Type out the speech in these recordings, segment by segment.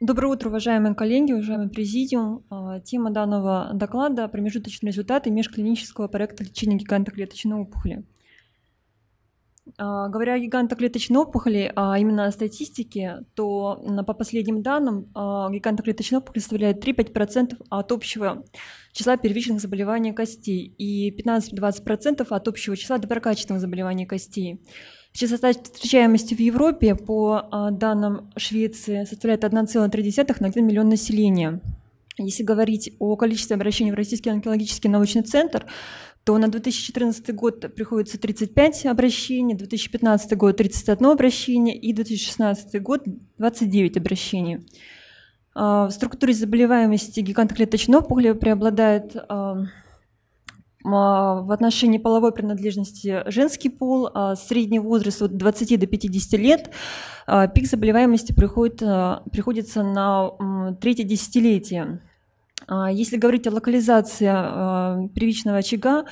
Доброе утро, уважаемые коллеги, уважаемый президиум. А, тема данного доклада – промежуточные результаты межклинического проекта лечения гигантоклеточной опухоли. А, говоря о гигантоклеточной опухоли, а именно о статистике, то по последним данным а, гигантоклеточная опухоль составляет 3-5% от общего числа первичных заболеваний костей и 15-20% от общего числа доброкачественных заболеваний костей. Частота встречаемости в Европе, по а, данным Швеции, составляет 1,3 на 1 миллион населения. Если говорить о количестве обращений в Российский онкологический научный центр, то на 2014 год приходится 35 обращений, 2015 год 31 обращение и 2016 год 29 обращений. А, в структуре заболеваемости гигантоклеточной опухоли преобладает а, в отношении половой принадлежности женский пол, а средний возраст от 20 до 50 лет, а, пик заболеваемости приходит, приходится на третье десятилетие. Если говорить о локализации первичного очага,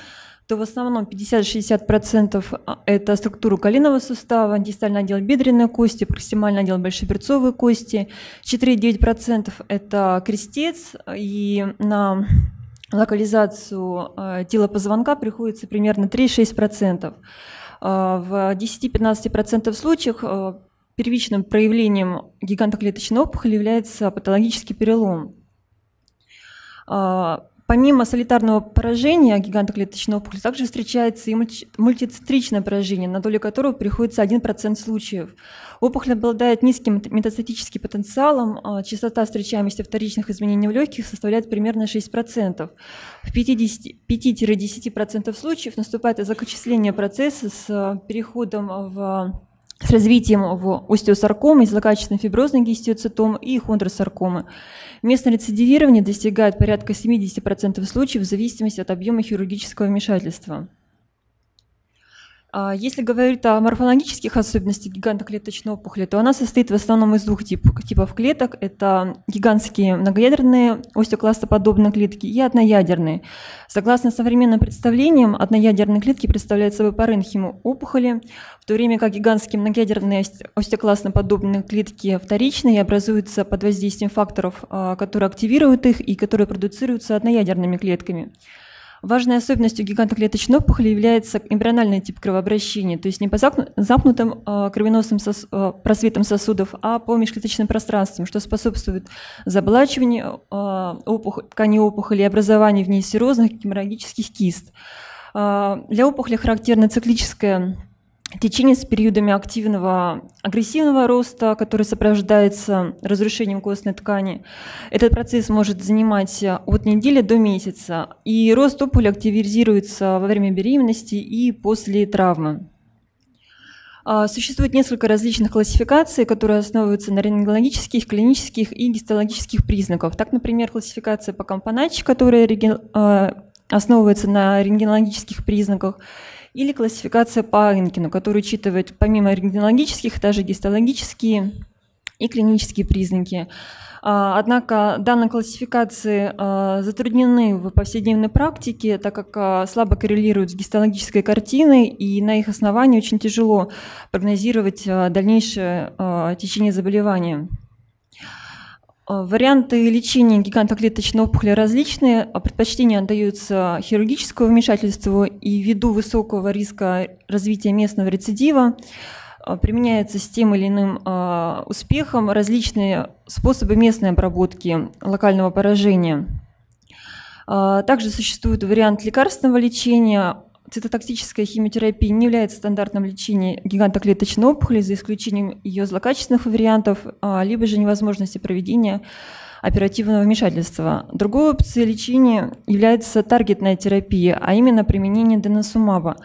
то в основном 50-60% это структура коленного сустава, дистальный отдел бедренной кости, проксимальный отдел большеперцовой кости, 4-9% это крестец, и на локализацию э, тела позвонка приходится примерно 3-6%. Э, в 10-15% случаев э, первичным проявлением гигантоклеточной опухоли является патологический перелом. Помимо солитарного поражения гигантоклеточной опухоли, также встречается и мультицитричное поражение, на долю которого приходится 1% случаев. Опухоль обладает низким метастатическим потенциалом, а частота встречаемости вторичных изменений в легких составляет примерно 6%. В 5-10% случаев наступает закочисление процесса с переходом в с развитием в остеосаркомы, злокачественной фиброзной гистиоцитомы и хондросаркомы. Местное рецидивирование достигает порядка 70% случаев в зависимости от объема хирургического вмешательства. А если говорить о морфологических особенностях гигантоклеточной опухоли, то она состоит в основном из двух типов, типов клеток. Это гигантские многоядерные остеокластоподобные клетки и одноядерные. Согласно современным представлениям, одноядерные клетки представляют собой паренхиму опухоли, в то время как гигантские многоядерные остеокластоподобные клетки вторичные и образуются под воздействием факторов, а, которые активируют их и которые продуцируются одноядерными клетками. Важной особенностью гигантоклеточной опухоли является эмбриональный тип кровообращения, то есть не по замкнутым э, кровеносным сос, э, просветам сосудов, а по межклеточным пространствам, что способствует заблачиванию э, опух, ткани опухоли и образованию в ней серозных геморрагических кист. Для опухоли характерна циклическая течение с периодами активного агрессивного роста, который сопровождается разрушением костной ткани. Этот процесс может занимать от недели до месяца, и рост опухоли активизируется во время беременности и после травмы. А, существует несколько различных классификаций, которые основываются на рентгенологических, клинических и гистологических признаках. Так, например, классификация по Компоначчи, которая а, основывается на рентгенологических признаках, или классификация по Энкину, которая учитывает помимо рентгенологических, также гистологические и клинические признаки. А, однако данные классификации а, затруднены в повседневной практике, так как а, слабо коррелируют с гистологической картиной, и на их основании очень тяжело прогнозировать дальнейшее течение заболевания. Э, варианты лечения гигантоклеточной опухоли различные, а предпочтение отдаются хирургическому вмешательству и ввиду высокого риска развития местного рецидива э, применяются с тем или иным э, успехом различные способы местной обработки локального поражения. Также существует вариант лекарственного лечения, Цитотоксическая химиотерапия не является стандартным лечением гигантоклеточной опухоли, за исключением ее злокачественных вариантов, а, либо же невозможности проведения оперативного вмешательства. Другой опцией лечения является таргетная терапия, а именно применение деносумаба.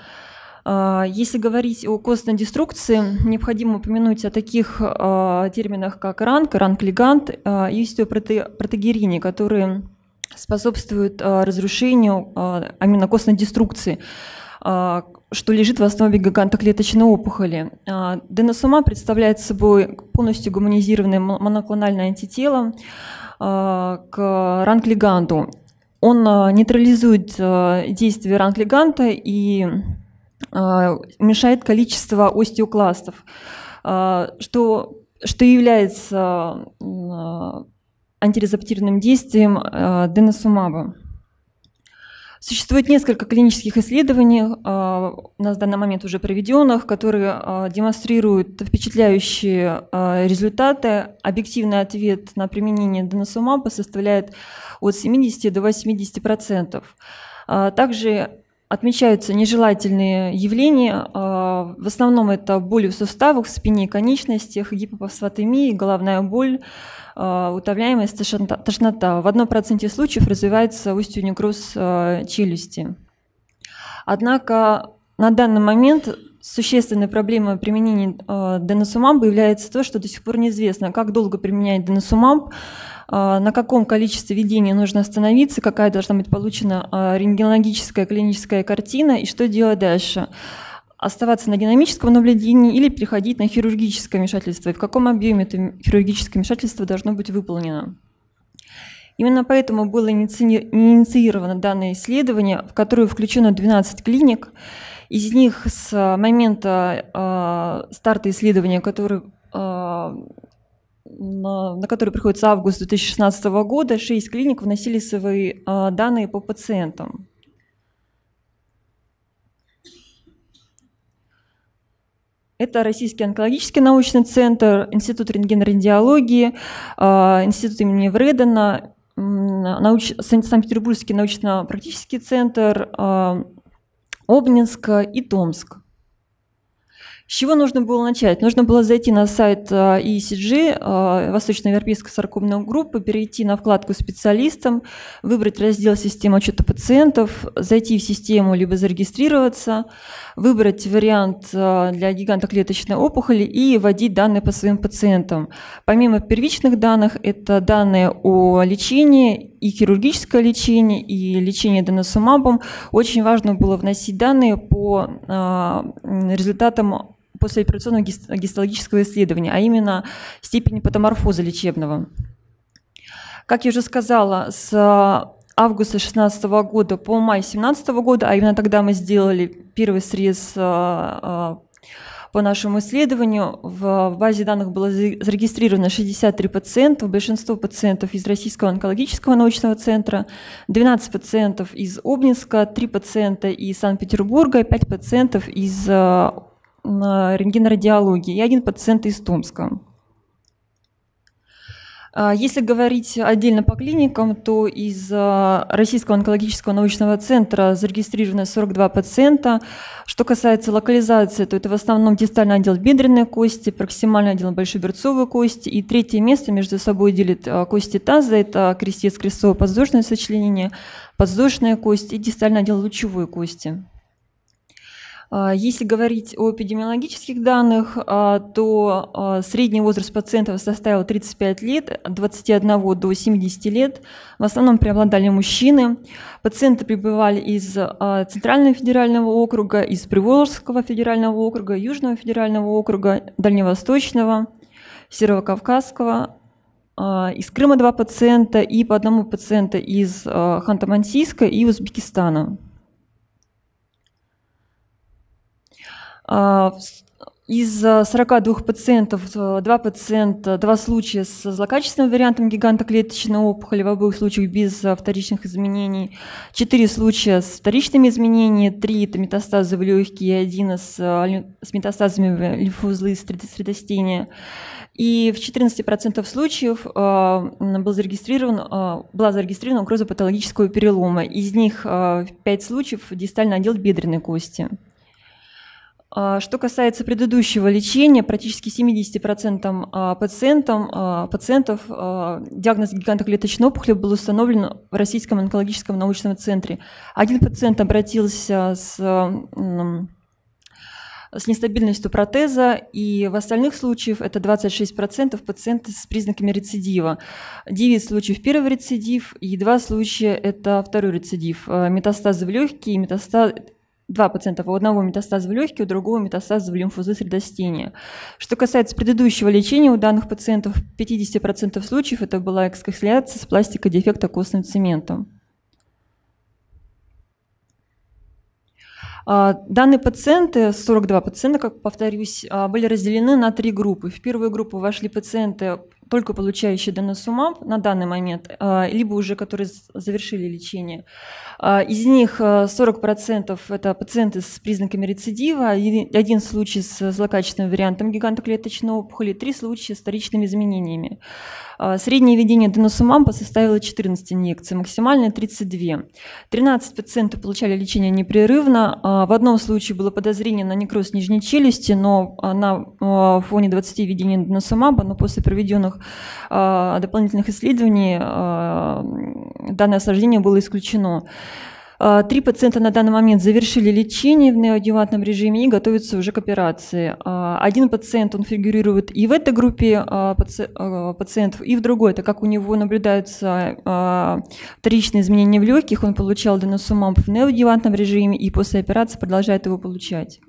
А, если говорить о костной деструкции, необходимо упомянуть о таких а, терминах, как ранг, ранг-лигант и остеопротегерине, которые способствуют а, разрушению, костной деструкции, что лежит в основе гигантоклеточной опухоли. Деносума представляет собой полностью гуманизированное моноклональное антитело к ранглиганду. Он нейтрализует действие ранглиганта и уменьшает количество остеокластов, что что является антирезаптированным действием деносумаба. Существует несколько клинических исследований, а, на данный момент уже проведенных, которые а, демонстрируют впечатляющие результаты. Объективный ответ на применение деносумаба составляет от 70 до 80%. Также отмечаются нежелательные явления. В основном это боли в суставах, в спине и конечностях, гипофосфатемия, головная боль, утомляемость, тошнота. В одном проценте случаев развивается остеонекроз а, челюсти. Однако на данный момент существенной проблемой применения а, деносумамба является то, что до сих пор неизвестно, как долго применять деносумамб, на каком количестве введения нужно остановиться, какая должна быть получена рентгенологическая клиническая картина и что делать дальше оставаться на динамическом наблюдении или переходить на хирургическое вмешательство, и в каком объеме это хирургическое вмешательство должно быть выполнено. Именно поэтому было инициировано данное исследование, в которое включено 12 клиник. Из них с момента э, старта исследования, который, э, на, на который приходится август 2016 года, 6 клиник вносили свои э, данные по пациентам. Это Российский онкологический научный центр, Институт рентгенорadiологии, а, Институт имени Вредена, науч... Санкт-Петербургский научно-практический центр, а, Обнинск и Томск. С чего нужно было начать? Нужно было зайти на сайт ECG, а, а, Восточноевропейской саркомной группы, перейти на вкладку «Специалистам», выбрать раздел «Система учета пациентов», зайти в систему, либо зарегистрироваться, выбрать вариант а, для гигантоклеточной опухоли и вводить данные по своим пациентам. Помимо первичных данных, это данные о лечении и хирургическое лечение, и лечение деносумабом. Очень важно было вносить данные по результатам послеоперационного гистологического исследования, а именно степени патоморфоза лечебного. Как я уже сказала, с августа 2016 года по май 2017 года, а именно тогда мы сделали первый срез а, а, по нашему исследованию в базе данных было зарегистрировано 63 пациента, большинство пациентов из Российского онкологического научного центра, 12 пациентов из Обнинска, 3 пациента из Санкт-Петербурга, 5 пациентов из а, рентгенрадиологии и один пациент из Томска. А, если говорить отдельно по клиникам, то из а, Российского онкологического научного центра зарегистрировано 42 пациента. Что касается локализации, то это в основном дистальный отдел бедренной кости, проксимальный отдел большеберцовой кости. И третье место между собой делит а, кости таза, это крестец крестово-подвздошное сочленение, подвздошная кость и дистальный отдел лучевой кости. А, если говорить о эпидемиологических данных, а, то а, средний возраст пациентов составил 35 лет, от 21 до 70 лет. В основном преобладали мужчины. Пациенты прибывали из Центрального федерального округа, из Приволжского федерального округа, Южного федерального округа, Дальневосточного, Северокавказского, из Крыма два пациента и по одному пациента из Ханты-Мансийска и Узбекистана. Из 42 пациентов, 2 пациента, 2 случая с злокачественным вариантом гигантоклеточной опухоли, в обоих случаях без вторичных изменений, 4 случая с вторичными изменениями, 3 это метастазы в легкие, 1 с, с метастазами в лимфоузлы средостения. И в 14% случаев был зарегистрирован, была зарегистрирована угроза патологического перелома. Из них э, 5 случаев дистальный отдел бедренной кости. А, что касается предыдущего лечения, практически 70% а, пациентам, а, пациентов диагноз гигантоклеточной опухоли был установлен в Российском онкологическом научном центре. Один пациент обратился с, с нестабильностью протеза, и в остальных случаях это 26% пациенты с признаками рецидива. 9 случаев первый рецидив, и 2 случая это второй рецидив. Метастазы в легкие, метастазы два пациента, у одного метастаз в легкие, у другого метастаз в лимфузы средостения. Что касается предыдущего лечения у данных пациентов, в 50% случаев это была экскафиляция с пластикой дефекта костным цементом. Данные пациенты, 42 пациента, как повторюсь, были разделены на три группы. В первую группу вошли пациенты только получающие деносумаб на данный момент, а, либо уже которые завершили лечение. А, из них 40% а, это пациенты с признаками рецидива, один случай с злокачественным вариантом гигантоклеточной опухоли, три случая с вторичными изменениями. Среднее введение деносумаба составило 14 инъекций, максимальное 32. 13 пациентов получали лечение непрерывно. В одном случае было подозрение на некроз нижней челюсти, но на фоне 20 введений деносумаба, но после проведенных а, дополнительных исследований а, данное осложнение было исключено. А, три пациента на данный момент завершили лечение в неоадъювантном режиме и готовятся уже к операции. Один пациент, он фигурирует и в этой группе пациентов, и в другой, так как у него наблюдаются вторичные изменения в легких, он получал деносумаб в неоадъювантном режиме и после операции продолжает его получать.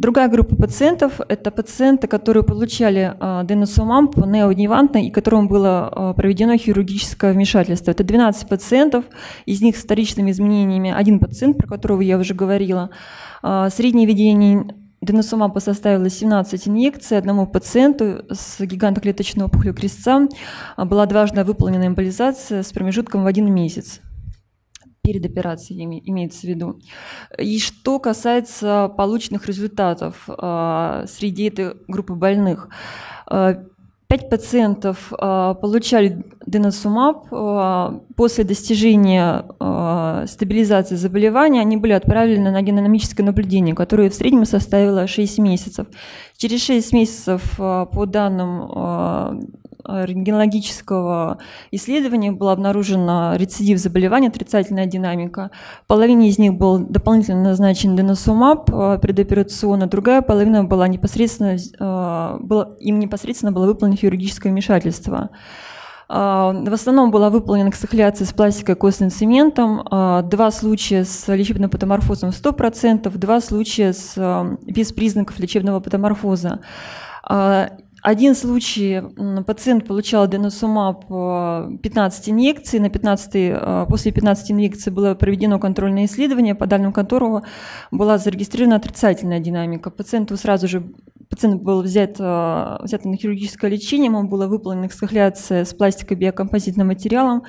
Другая группа пациентов – это пациенты, которые получали э, деносумаб неодневантно и которым было э, проведено хирургическое вмешательство. Это 12 пациентов, из них с вторичными изменениями один пациент, про которого я уже говорила. Э, среднее введение деносумаба составило 17 инъекций одному пациенту с гигантоклеточной опухолью крестца. Была дважды выполнена эмболизация с промежутком в один месяц перед операцией имеется в виду. И что касается полученных результатов э, среди этой группы больных, э, Пять пациентов э, получали деносумаб. После достижения стабилизации заболевания они были отправлены на генономическое наблюдение, которое в среднем составило 6 месяцев. Через 6 месяцев, по данным рентгенологического исследования была обнаружена рецидив заболевания, отрицательная динамика. Половине из них был дополнительно назначен деносумаб э, предоперационно, другая половина была непосредственно, э, было, им непосредственно было выполнено хирургическое вмешательство. В основном была выполнена эксахляция с пластикой костным цементом, два случая с лечебным патоморфозом 100%, два случая с, без признаков лечебного патоморфоза. Один случай, пациент получал деносумаб 15 инъекций, на 15, э, после 15 инъекций было проведено контрольное исследование, по данным которого была зарегистрирована отрицательная динамика. Пациенту сразу же пациент был взят, э, взят на хирургическое лечение, ему была выполнена эксхляция с пластико-биокомпозитным материалом,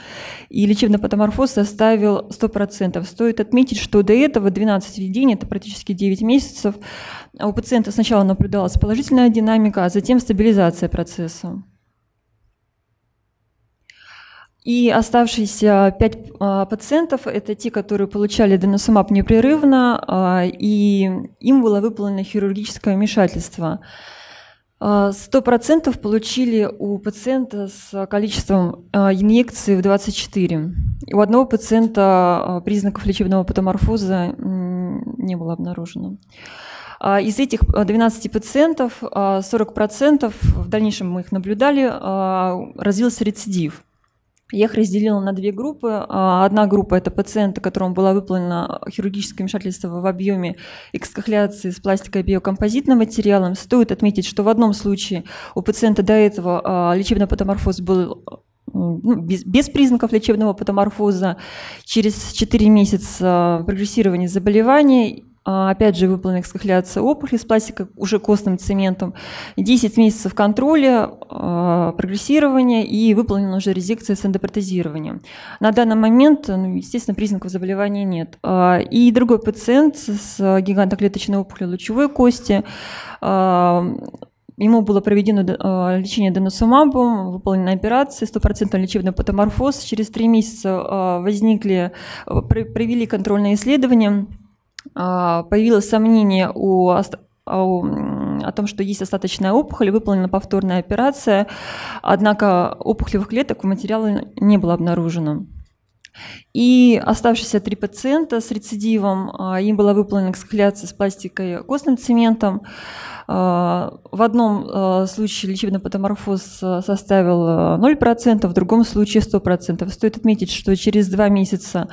и лечебный патоморфоз составил 100%. Стоит отметить, что до этого 12 введений, это практически 9 месяцев, у пациента сначала наблюдалась положительная динамика, а затем стабилизация процесса. И оставшиеся пять а, пациентов – это те, которые получали деносумаб непрерывно, а, и им было выполнено хирургическое вмешательство. А, сто процентов получили у пациента с количеством инъекций в 24. У одного пациента признаков лечебного патоморфоза не было обнаружено. А, из этих 12 э, пациентов 40% а, в дальнейшем мы их наблюдали, а, развился рецидив. Я их разделила на две группы. Одна группа – это пациенты, которым было выполнено хирургическое вмешательство в объеме экскахляции с пластико-биокомпозитным материалом. Стоит отметить, что в одном случае у пациента до этого лечебный патоморфоз был ну, без, без признаков лечебного патоморфоза. Через 4 месяца прогрессирования заболевания а, опять же, выполнена эксхляция опухоли с пластика уже костным цементом, 10 месяцев контроля, а, прогрессирования и выполнена уже резекция с эндопротезированием. На данный момент, ну, естественно, признаков заболевания нет. А, и другой пациент с гигантоклеточной опухолью лучевой кости, Ему было проведено лечение деносумабом, выполнена операция, стопроцентный лечебный патоморфоз. Через три месяца возникли, провели контрольное исследование – а, появилось сомнение о, о, о том, что есть остаточная опухоль, выполнена повторная операция, однако опухолевых клеток в материале не было обнаружено. И оставшиеся три пациента с рецидивом, а, им была выполнена эксхляция с пластикой костным цементом. А, в одном случае лечебный патоморфоз составил 0%, в другом случае 100%. Стоит отметить, что через два месяца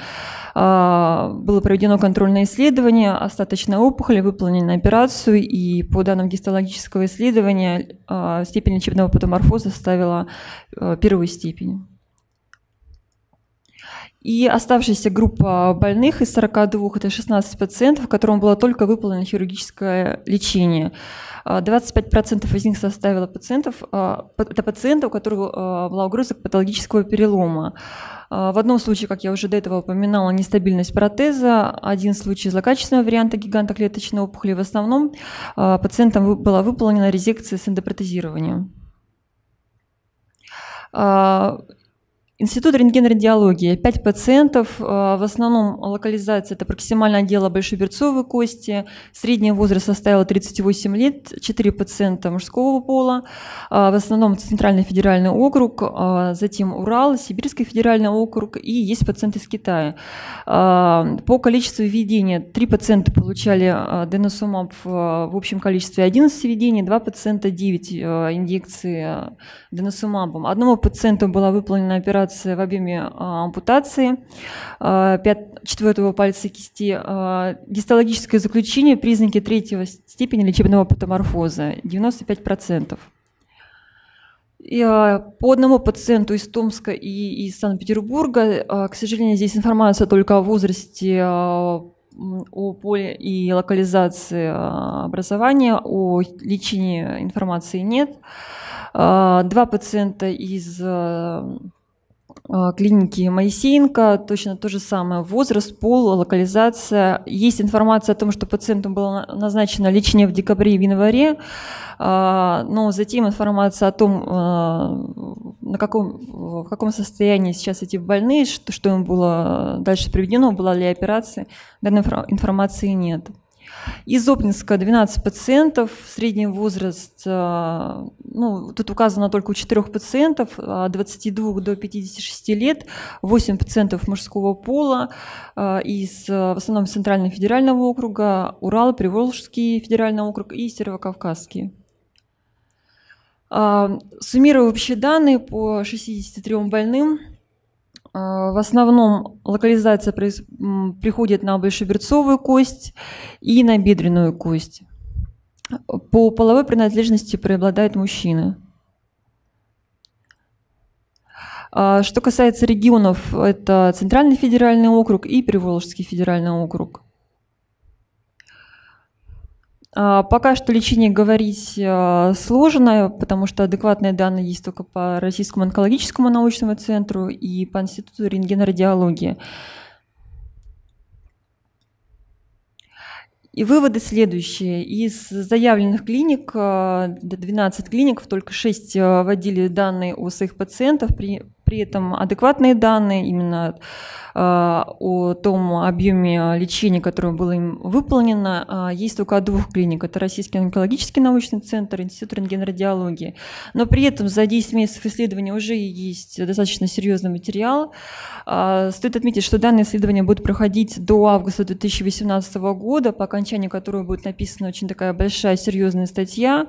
а, было проведено контрольное исследование, остаточная опухоль, выполнена операцию, и по данным гистологического исследования а, степень лечебного патоморфоза ставила а, первую степень. И оставшаяся группа больных из 42, это 16 пациентов, которым было только выполнено хирургическое лечение. 25% из них составило пациентов, это пациенты, у которых была угроза патологического перелома. В одном случае, как я уже до этого упоминала, нестабильность протеза, один случай злокачественного варианта гигантоклеточной опухоли. В основном пациентам была выполнена резекция с эндопротезированием. Институт рентгенрадиологии. 5 пациентов, э, в основном локализация это проксимальное отдела большеберцовой кости. Средний возраст составил 38 лет, 4 пациента мужского пола. Э, в основном Центральный федеральный округ, э, затем Урал, Сибирский федеральный округ и есть пациенты из Китая. По количеству введения 3 пациента получали деносумаб в общем количестве 11 введений, 2 пациента 9 инъекций деносумабом. Одному пациенту была выполнена операция операция в объеме а, ампутации а, четвертого пальца кисти, а, гистологическое заключение, признаки третьего степени лечебного патоморфоза 95%. И, по одному пациенту из Томска и из Санкт-Петербурга, к сожалению, здесь информация только о возрасте, о поле и локализации образования, о лечении информации нет. Два пациента из клиники Моисеенко, точно то же самое, возраст, пол, локализация. Есть информация о том, что пациенту было назначено лечение в декабре и в январе, а, но затем информация о том, а, на каком, в каком состоянии сейчас эти больные, что, что им было дальше приведено, была ли операция, данной информации нет. Из Обнинска 12 пациентов, средний возраст, э, ну, тут указано только у 4 пациентов, от 22 до 56 лет, 8 пациентов мужского пола, э, из э, в основном Центрального федерального округа, Урал, Приволжский федеральный округ и Северокавказский. Суммируя общие данные по 63 больным, в основном локализация приходит на большеберцовую кость и на бедренную кость. По половой принадлежности преобладают мужчины. А, что касается регионов, это Центральный федеральный округ и Приволжский федеральный округ. А, пока что лечение говорить а, сложно, потому что адекватные данные есть только по Российскому онкологическому научному центру и по Институту рентгенрадиологии. И выводы следующие. Из заявленных клиник, 12 а, клиник, только 6 вводили данные о своих пациентах, при, при этом адекватные данные именно Э, о том объеме лечения, которое было им выполнено, э, есть только от двух клиник. Это Российский онкологический научный центр, Институт рентгенрадиологии. Но при этом за 10 месяцев исследования уже есть достаточно серьезный материал. Э, стоит отметить, что данное исследование будет проходить до августа 2018 года, по окончанию которого будет написана очень такая большая серьезная статья.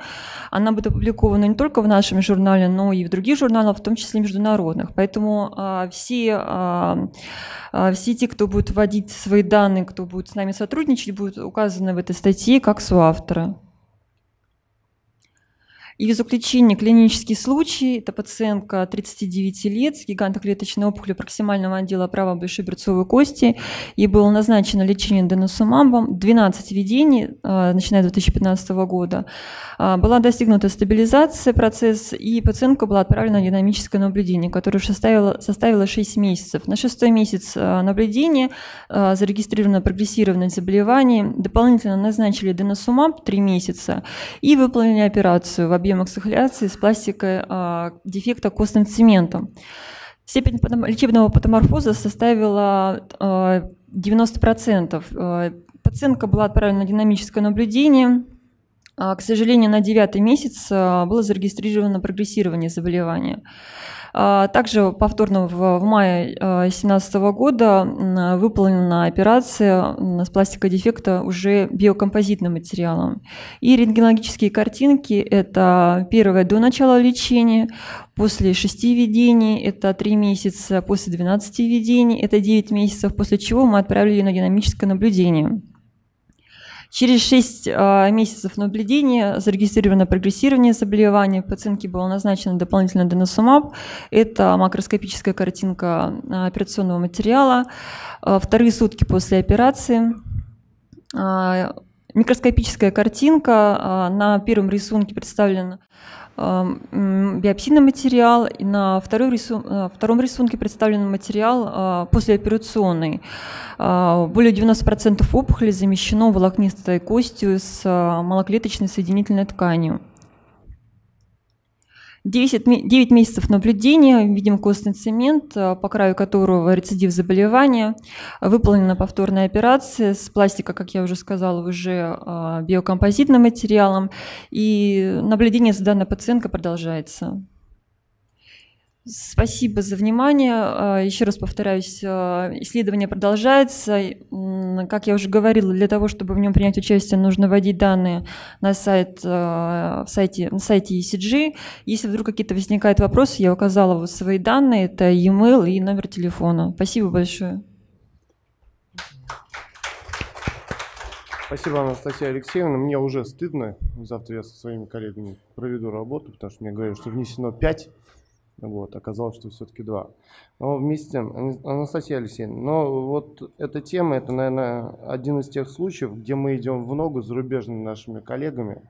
Она будет опубликована не только в нашем журнале, но и в других журналах, в том числе международных. Поэтому все а, все те, кто будет вводить свои данные, кто будет с нами сотрудничать, будут указаны в этой статье как соавторы. И в заключение клинический случай. Это пациентка 39 лет с гигантоклеточной опухолью проксимального отдела правой большой берцовой кости. Ей было назначено лечение деносумабом. 12 введений, а, начиная с 2015 года. А, была достигнута стабилизация процесса, и пациентка была отправлена на динамическое наблюдение, которое составило, составило 6 месяцев. На шестой месяц а, наблюдения зарегистрировано прогрессированное заболевание. Дополнительно назначили деносумаб 3 месяца и выполнили операцию в объеме объем эксфолиации с пластикой а, дефекта костным цементом. Степень лечебного патоморфоза составила а, 90%. А, пациентка была отправлена на динамическое наблюдение. А, к сожалению, на девятый месяц а, было зарегистрировано прогрессирование заболевания. А, также повторно в, мае 2017 а, года выполнена операция с пластикодефекта уже биокомпозитным материалом. И рентгенологические картинки – это первое до начала лечения, после 6 введений – это 3 месяца, после 12 введений – это 9 месяцев, после чего мы отправили на динамическое наблюдение. Через 6 месяцев наблюдения зарегистрировано прогрессирование заболевания. Пациентке было назначено дополнительно деносумаб. Это макроскопическая картинка операционного материала. Вторые сутки после операции микроскопическая картинка. На первом рисунке представлен биопсийный материал, и на втором рисунке представлен материал а, послеоперационный. А, более 90% опухолей замещено волокнистой костью с а, малоклеточной соединительной тканью. 10, 9 месяцев наблюдения, видим костный цемент, э, по краю которого рецидив заболевания. Выполнена повторная операция с пластика, как я уже сказала, уже э, биокомпозитным материалом. И наблюдение за данной пациенткой продолжается. Спасибо за внимание. А, еще раз повторяюсь, а, исследование продолжается. Как я уже говорила, для того, чтобы в нем принять участие, нужно вводить данные на, сайт, а, в сайте, на сайте ECG. Если вдруг какие-то возникают вопросы, я указала свои данные, это e-mail и номер телефона. Спасибо большое. Спасибо, Анастасия Алексеевна. Мне уже стыдно. Завтра я со своими коллегами проведу работу, потому что мне говорят, что внесено 5 вот, оказалось, что все-таки два. Но вместе, Анастасия Алексеевна, но вот эта тема, это, наверное, один из тех случаев, где мы идем в ногу с зарубежными нашими коллегами.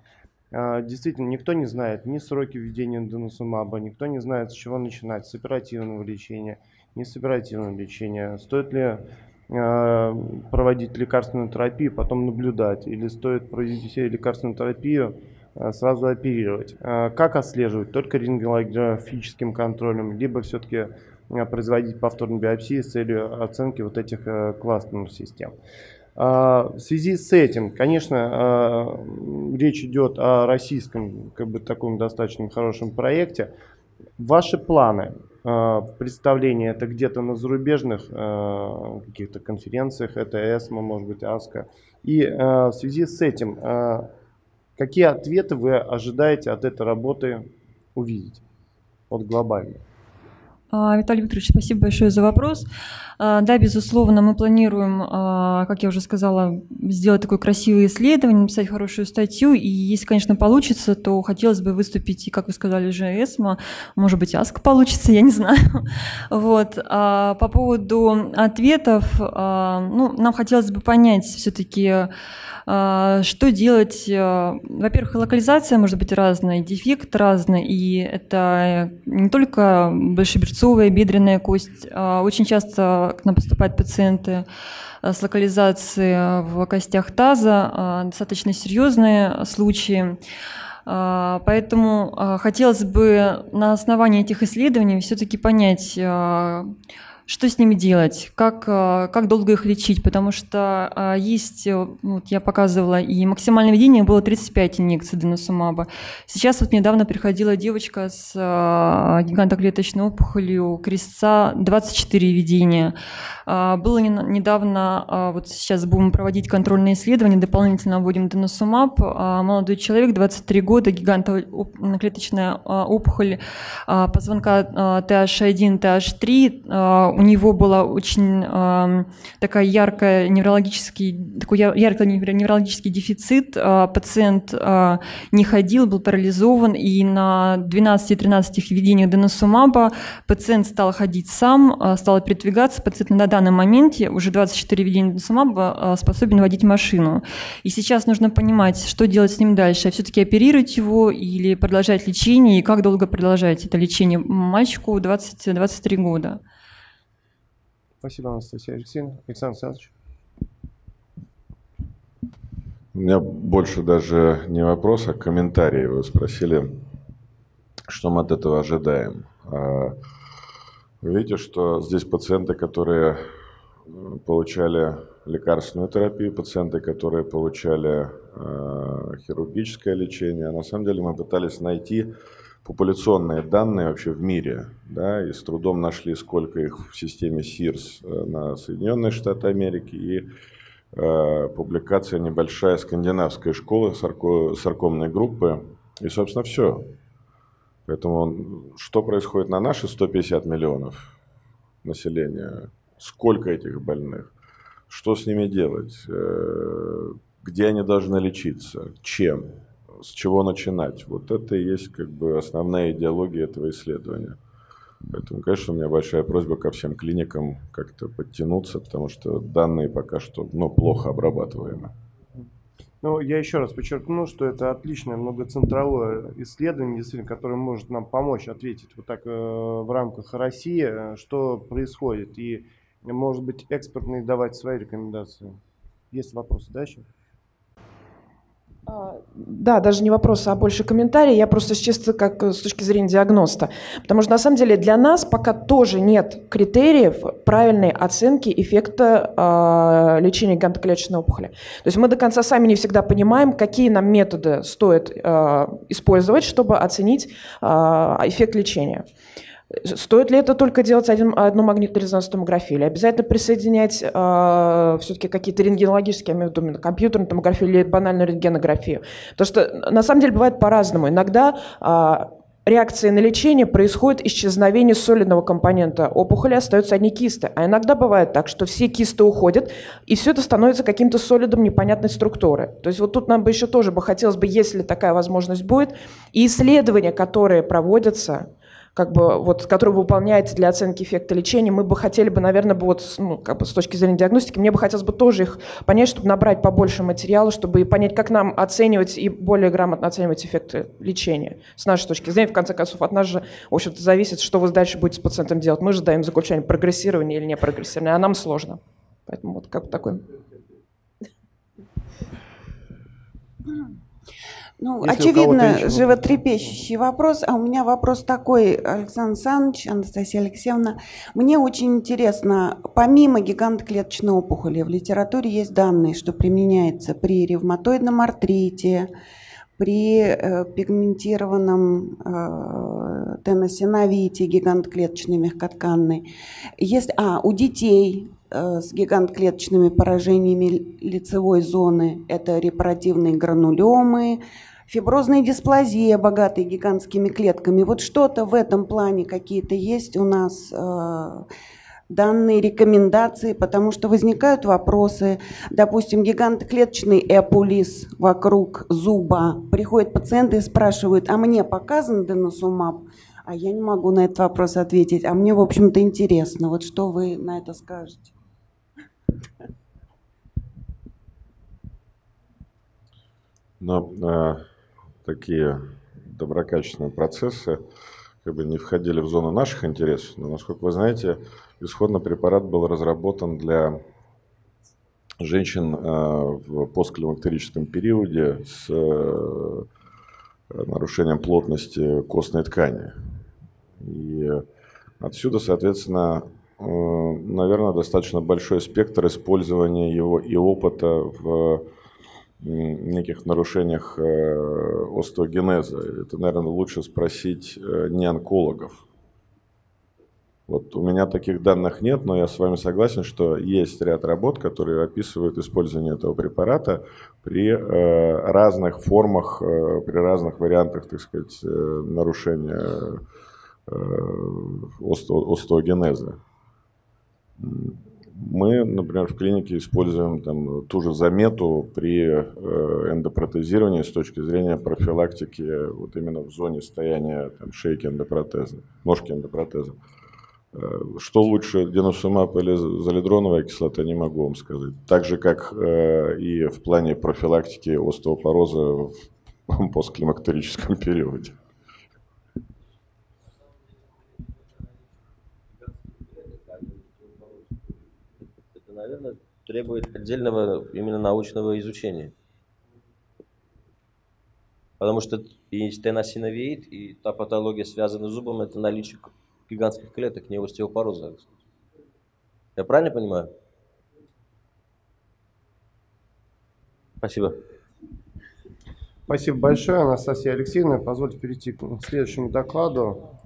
А, действительно, никто не знает ни сроки введения денусумаба, никто не знает, с чего начинать, с оперативного лечения, не с оперативного лечения. Стоит ли а, проводить лекарственную терапию, потом наблюдать, или стоит провести лекарственную терапию, сразу оперировать. Э, как отслеживать? Только рентгенологическим контролем, либо все-таки э, производить повторную биопсию с целью оценки вот этих кластерных систем. В связи с этим, конечно, речь идет о российском, как бы таком достаточно хорошем проекте. Ваши планы, представления, это где-то на зарубежных каких-то конференциях, это ESMO, может быть, АСКО. И в связи с этим, Какие ответы вы ожидаете от этой работы увидеть? Вот глобально. А, Виталий Викторович, спасибо большое за вопрос. А, да, безусловно, мы планируем, а, как я уже сказала, сделать такое красивое исследование, написать хорошую статью. И если, конечно, получится, то хотелось бы выступить, как вы сказали, уже ЭСМО, может быть, АСК получится, я не знаю. Вот. По поводу ответов, ну, нам хотелось бы понять все-таки, а, что делать? Во-первых, локализация может быть разная, дефект разный, и это не только большеберцовая бедренная кость. А очень часто к нам поступают пациенты э, с локализацией в костях таза, а, достаточно серьезные случаи. Поэтому хотелось бы на основании этих исследований все-таки понять, что с ними делать, как, э, как долго их лечить, потому что э, есть, э, вот я показывала, и максимальное введение было 35 инъекций деносумаба. Сейчас вот недавно приходила девочка с гигантоклеточной опухолью крестца, 24 введения. Было недавно, вот сейчас будем проводить контрольные исследования, дополнительно вводим деносумаб. Молодой человек, 23 года, гигантоклеточная опухоль позвонка TH1, TH3, у него была очень э, такая яркая неврологический, такой яркий неврологический дефицит. Э, пациент э, не ходил, был парализован, и на 12-13 введениях деносумаба пациент стал ходить сам, э, стал передвигаться. Пациент на данном моменте уже 24 введения деносумаба э, способен водить машину. И сейчас нужно понимать, что делать с ним дальше. Все-таки оперировать его или продолжать лечение, и как долго продолжать это лечение мальчику 20-23 года. Спасибо, Анастасия Алексеевна. Александр Александрович. У меня больше даже не вопрос, а комментарий. Вы спросили, что мы от этого ожидаем. А, вы видите, что здесь пациенты, которые получали лекарственную терапию, пациенты, которые получали а, хирургическое лечение. А на самом деле мы пытались найти популяционные данные вообще в мире, да, и с трудом нашли, сколько их в системе СИРС э, на Соединенные Штаты Америки, и э, публикация небольшая скандинавской школы сарко, саркомной группы, и, собственно, все. Поэтому что происходит на наши 150 миллионов населения? Сколько этих больных? Что с ними делать? Э, где они должны лечиться, чем, с чего начинать. Вот это и есть как бы основная идеология этого исследования. Поэтому, конечно, у меня большая просьба ко всем клиникам как-то подтянуться, потому что данные пока что ну, плохо обрабатываемы. Ну, я еще раз подчеркну, что это отличное многоцентровое исследование, действительно, которое может нам помочь ответить вот так э, в рамках России, э, что происходит, и, может быть, экспертные давать свои рекомендации. Есть вопросы, да? А, да, даже не вопрос, а больше комментарий. Я просто чисто как э, с точки зрения диагноста. Потому что на самом деле для нас пока тоже нет критериев правильной оценки эффекта э, лечения гигантоклеточной опухоли. То есть мы до конца сами не всегда понимаем, какие нам методы стоит э, использовать, чтобы оценить э, эффект лечения. Стоит ли это только делать один, одну магнитно-резонансную томографию? Или обязательно присоединять э, все-таки какие-то рентгенологические, я имею в виду компьютерную томографию или банальную рентгенографию? Потому что на самом деле бывает по-разному. Иногда э, реакция на лечение происходит исчезновение солидного компонента опухоли, остаются одни кисты. А иногда бывает так, что все кисты уходят, и все это становится каким-то солидом непонятной структуры. То есть вот тут нам бы еще тоже бы хотелось бы, если такая возможность будет, и исследования, которые проводятся, как бы, вот, который вы выполняете для оценки эффекта лечения, мы бы хотели бы, наверное, бы вот, ну, как бы с точки зрения диагностики, мне бы хотелось бы тоже их понять, чтобы набрать побольше материала, чтобы понять, как нам оценивать и более грамотно оценивать эффекты лечения с нашей точки зрения. В конце концов, от нас же, в общем-то, зависит, что вы дальше будете с пациентом делать. Мы же даем заключение прогрессирование или не прогрессирование, а нам сложно. Поэтому вот как бы такой... Ну, Если очевидно, животрепещущий вопрос. А у меня вопрос такой, Александр Александрович, Анастасия Алексеевна. Мне очень интересно, помимо гигантоклеточной опухоли, в литературе есть данные, что применяется при ревматоидном артрите, при э, пигментированном э, теносиновите гигантоклеточной мягкотканной. Есть, а, у детей э, с гигантклеточными поражениями лицевой зоны это репаративные гранулемы, фиброзная дисплазия, богатые гигантскими клетками. Вот что-то в этом плане какие-то есть у нас э, данные рекомендации, потому что возникают вопросы. Допустим, гигантоклеточный эпулис вокруг зуба. Приходят пациенты и спрашивают, а мне показан деносумаб? А я не могу на этот вопрос ответить. А мне, в общем-то, интересно. Вот что вы на это скажете? Но э, такие доброкачественные процессы как бы не входили в зону наших интересов, но, насколько вы знаете, исходно препарат был разработан для женщин э, в постклимактерическом периоде с э, нарушением плотности костной ткани. И отсюда, соответственно, э, наверное, достаточно большой спектр использования его и опыта в неких нарушениях э, остеогенеза. Это, наверное, лучше спросить э, не онкологов. Вот у меня таких данных нет, но я с вами согласен, что есть ряд работ, которые описывают использование этого препарата при э, разных формах, при разных вариантах, так сказать, нарушения остеогенеза. Мы, например, в клинике используем там, ту же замету при э, эндопротезировании с точки зрения профилактики вот именно в зоне стояния там, шейки эндопротеза, ножки эндопротеза. Э, что лучше, деносумаб или залидроновая кислота, не могу вам сказать. Так же, как э, и в плане профилактики остеопороза в постклимактерическом периоде. наверное, требует отдельного именно научного изучения. Потому что и стеносиновеид, и та патология, связанная с зубом, это наличие гигантских клеток, не остеопороза. Я правильно понимаю? Спасибо. Спасибо большое, Анастасия Алексеевна. Позвольте перейти к следующему докладу.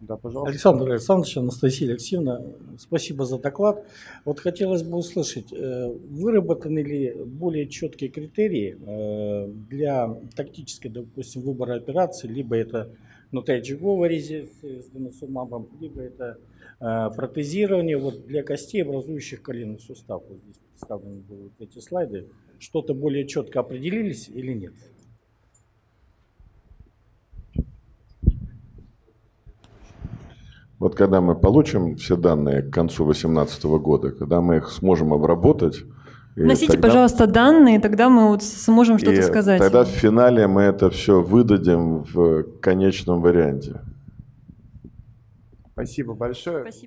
Да, пожалуйста. Александр Александрович, Анастасия Алексеевна, спасибо за доклад. Вот хотелось бы услышать, э, выработаны ли более четкие критерии э, для тактической, допустим, выбора операции, либо это внутриочаговая резекция с деносумабом, либо это э, протезирование вот для костей, образующих коленный сустав. Вот здесь представлены были эти слайды, что-то более четко определились или нет? Вот когда мы получим все данные к концу 2018 года, когда мы их сможем обработать, Носите, тогда... пожалуйста, данные, тогда мы вот сможем что-то сказать. Тогда в финале мы это все выдадим в конечном варианте. Спасибо большое. Спасибо.